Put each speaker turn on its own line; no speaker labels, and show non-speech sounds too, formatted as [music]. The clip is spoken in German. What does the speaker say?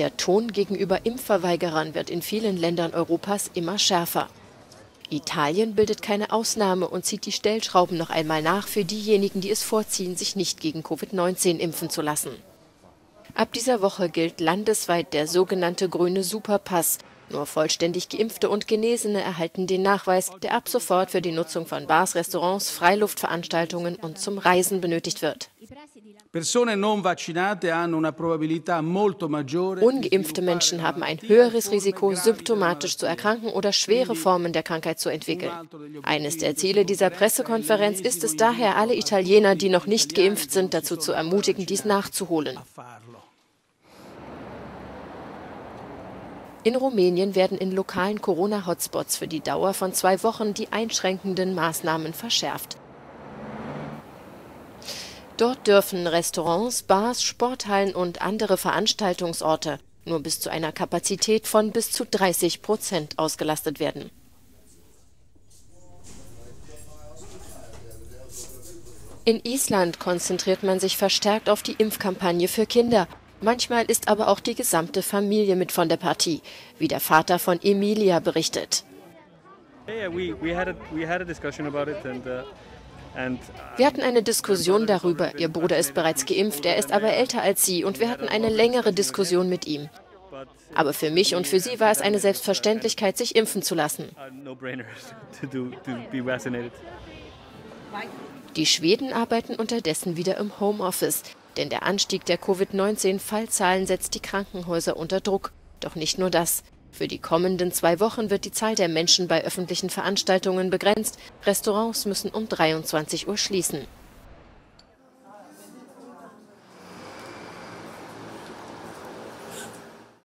Der Ton gegenüber Impfverweigerern wird in vielen Ländern Europas immer schärfer. Italien bildet keine Ausnahme und zieht die Stellschrauben noch einmal nach für diejenigen, die es vorziehen, sich nicht gegen Covid-19 impfen zu lassen. Ab dieser Woche gilt landesweit der sogenannte grüne Superpass. Nur vollständig Geimpfte und Genesene erhalten den Nachweis, der ab sofort für die Nutzung von Bars, Restaurants, Freiluftveranstaltungen und zum Reisen benötigt wird. Ungeimpfte Menschen haben ein höheres Risiko, symptomatisch zu erkranken oder schwere Formen der Krankheit zu entwickeln. Eines der Ziele dieser Pressekonferenz ist es daher, alle Italiener, die noch nicht geimpft sind, dazu zu ermutigen, dies nachzuholen. In Rumänien werden in lokalen Corona-Hotspots für die Dauer von zwei Wochen die einschränkenden Maßnahmen verschärft. Dort dürfen Restaurants, Bars, Sporthallen und andere Veranstaltungsorte nur bis zu einer Kapazität von bis zu 30 Prozent ausgelastet werden. In Island konzentriert man sich verstärkt auf die Impfkampagne für Kinder Manchmal ist aber auch die gesamte Familie mit von der Partie, wie der Vater von Emilia berichtet. Uh, wir hatten eine Diskussion darüber. Ihr Bruder ist bereits geimpft, er ist aber älter als sie und wir hatten eine längere Diskussion mit ihm. Aber für mich und für sie war es eine Selbstverständlichkeit, sich impfen zu lassen. [laughs] Die Schweden arbeiten unterdessen wieder im Homeoffice. Denn der Anstieg der Covid-19-Fallzahlen setzt die Krankenhäuser unter Druck. Doch nicht nur das. Für die kommenden zwei Wochen wird die Zahl der Menschen bei öffentlichen Veranstaltungen begrenzt. Restaurants müssen um 23 Uhr schließen.